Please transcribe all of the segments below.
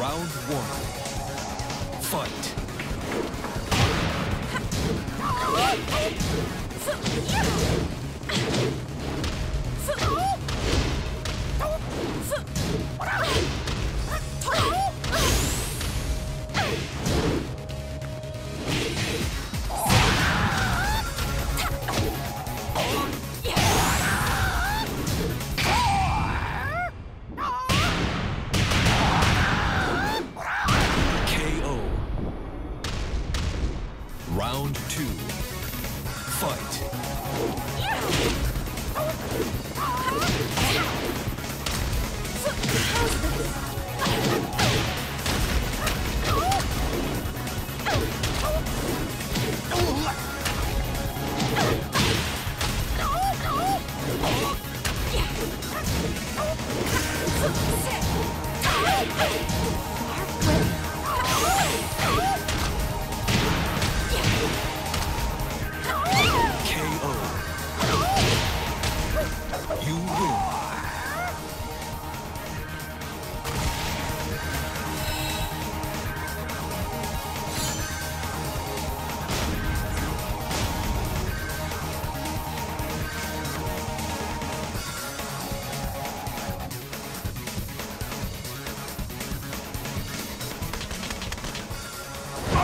Round one. Fight. Oh. Round two. Fight.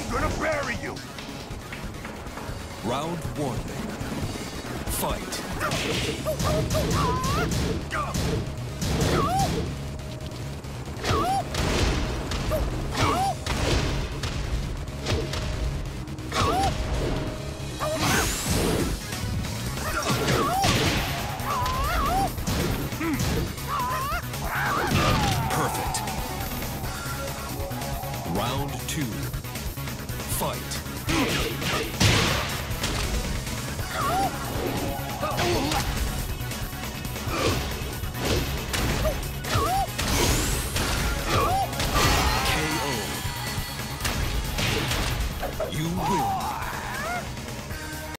I'm gonna bury you! Round one. Fight. Perfect. Round two. Fight. You win.